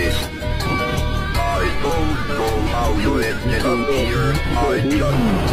this. I don't know how you ended up here. I just